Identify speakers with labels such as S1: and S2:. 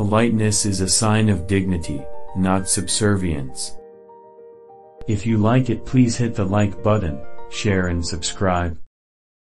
S1: Politeness is a sign of dignity, not subservience. If you like it please hit the like button, share and subscribe.